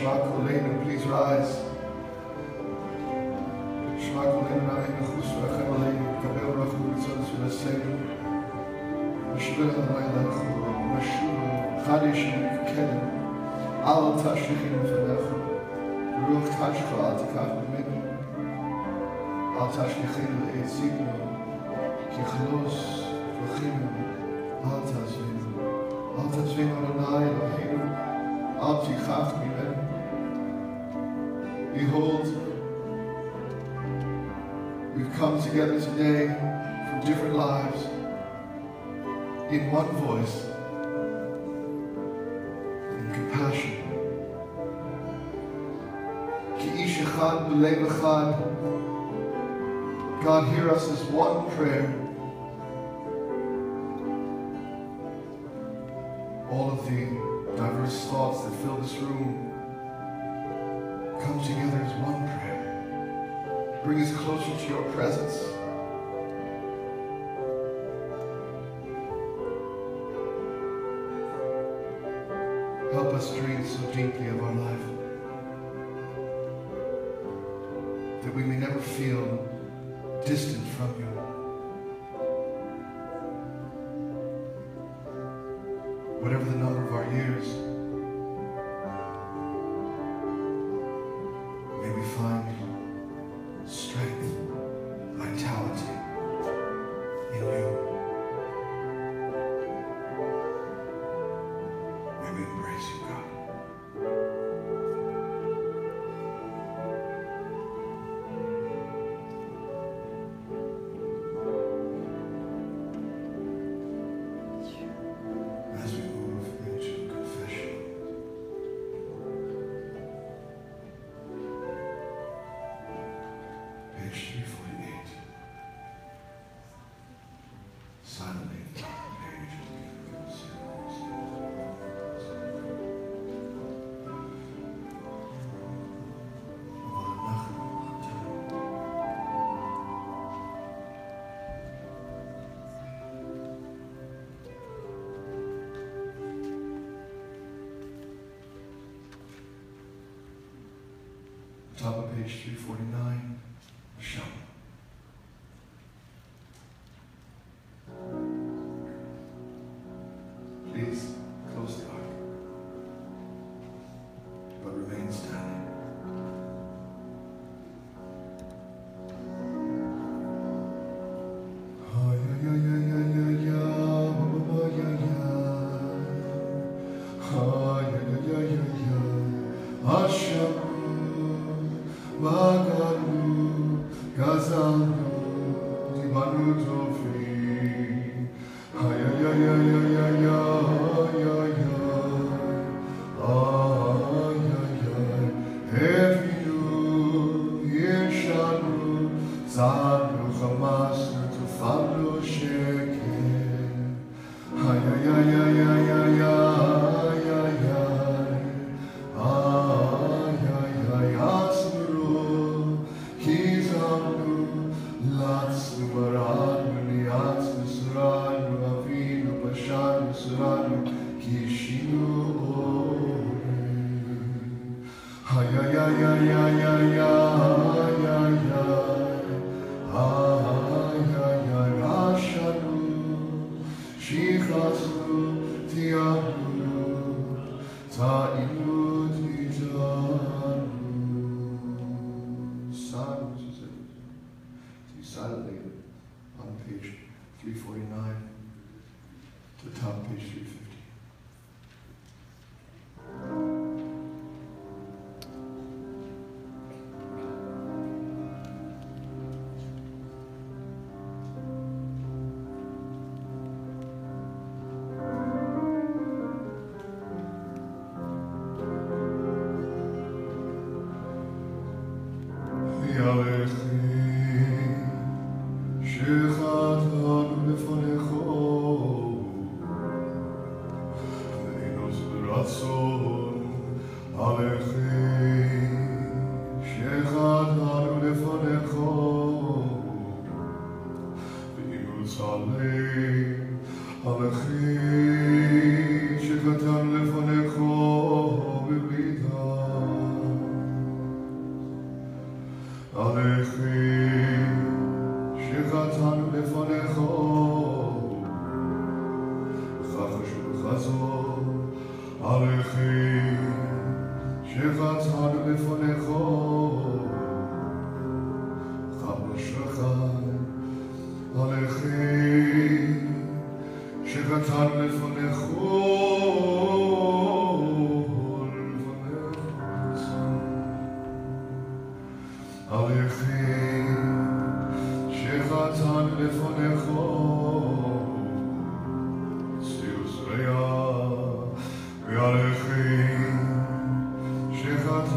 Shema Kolenu, please rise. Shema Kolenu, Na'im Echus, V'Achem Aleinu, Kabel Rachu, Mitzvot, Sulaseinu, Mishver Adonai Lechu, Mashur, Chadish, Kedem, Al Tashrichim, Fenechu, Ruach Kashko, Al Tekach, Mimenu, Al Tashrichim, Le'etzignu, Kichlos, Vachimu, Al Tazvinu, Al Tazvinu, Adonai Eloheinu, Al Tichach, Behold, we've come together today from different lives in one voice, in compassion. God, hear us as one prayer. All of the diverse thoughts that fill this room come together as one prayer. Bring us closer to your presence. Help us drink so deeply of our life that we may never feel distant from you. Whatever the number Top of page 349, Shama. yeah, yeah.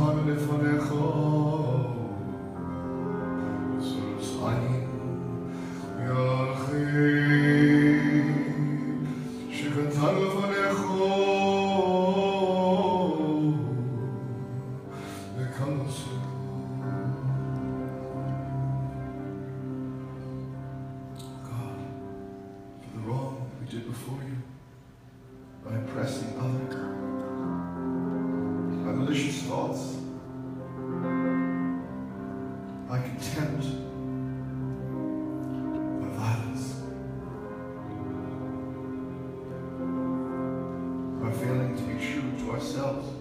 שחצן לפניכו By failing to be true to ourselves,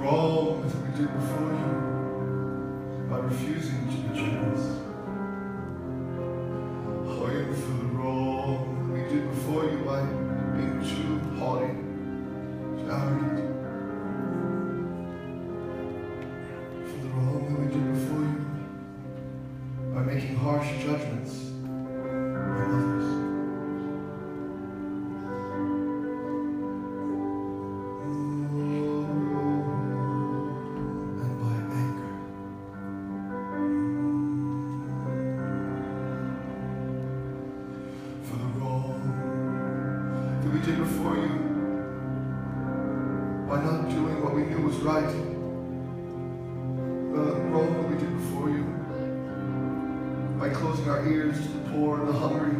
wrong that we did before you by refusing to be generous. Before you, by not doing what we knew was right, the wrong that we did before you, by closing our ears to the poor and the hungry,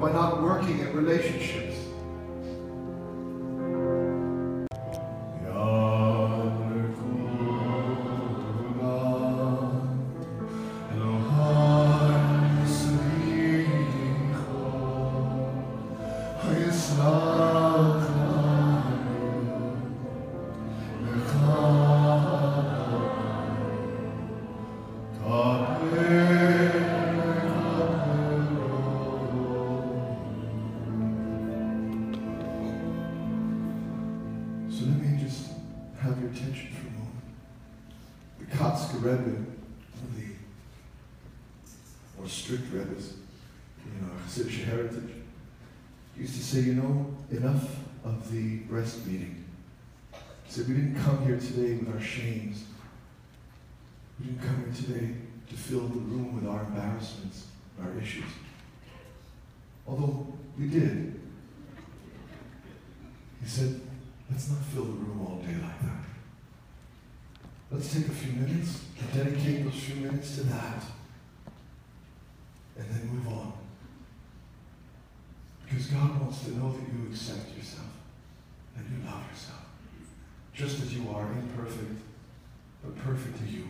by not working at relationships our embarrassments, our issues. Although we did. He said, let's not fill the room all day like that. Let's take a few minutes and dedicate those few minutes to that. And then move on. Because God wants to know that you accept yourself, that you love yourself, just as you are, imperfect, but perfect to you.